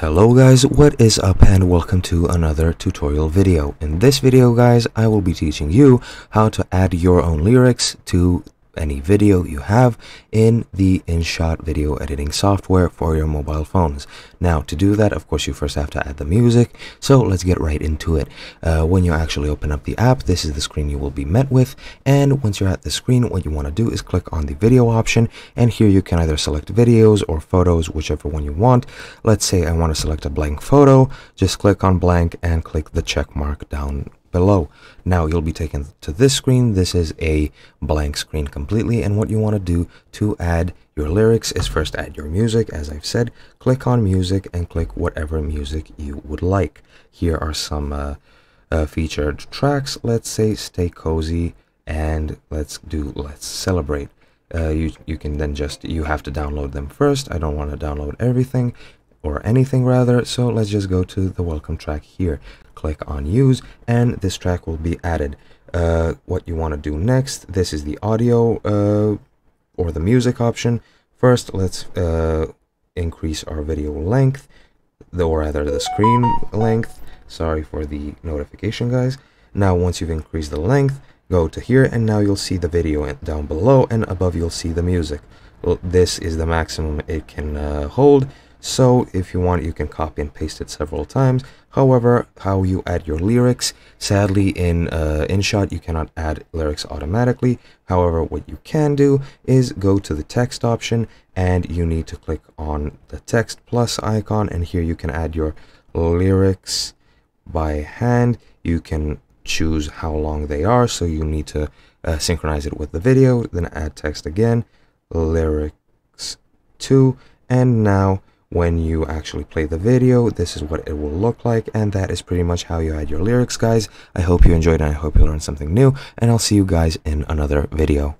Hello guys, what is up and welcome to another tutorial video. In this video guys, I will be teaching you how to add your own lyrics to any video you have in the InShot video editing software for your mobile phones. Now to do that of course you first have to add the music so let's get right into it. Uh, when you actually open up the app this is the screen you will be met with and once you're at the screen what you want to do is click on the video option and here you can either select videos or photos whichever one you want. Let's say I want to select a blank photo just click on blank and click the check mark down below. Now you'll be taken to this screen. This is a blank screen completely. And what you want to do to add your lyrics is first add your music. As I've said, click on music and click whatever music you would like. Here are some uh, uh, featured tracks. Let's say Stay Cozy and let's do Let's Celebrate. Uh, you, you can then just, you have to download them first. I don't want to download everything or anything rather. So let's just go to the welcome track here. Click on use and this track will be added. Uh, what you want to do next this is the audio uh, or the music option. First let's uh, increase our video length or rather the screen length. Sorry for the notification guys. Now once you've increased the length go to here and now you'll see the video down below and above you'll see the music. This is the maximum it can uh, hold so if you want, you can copy and paste it several times. However, how you add your lyrics, sadly in uh, InShot, you cannot add lyrics automatically. However, what you can do is go to the text option and you need to click on the text plus icon. And here you can add your lyrics by hand. You can choose how long they are. So you need to uh, synchronize it with the video, then add text again, lyrics 2. And now when you actually play the video this is what it will look like and that is pretty much how you add your lyrics guys. I hope you enjoyed and i hope you learned something new and i'll see you guys in another video